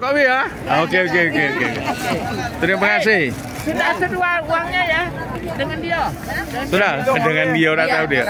Kopi ya? Ah. Oke oke oke oke. Terima kasih. Sudah sesuai uangnya ya dengan dia. Sudah dengan dia udah tahu dia.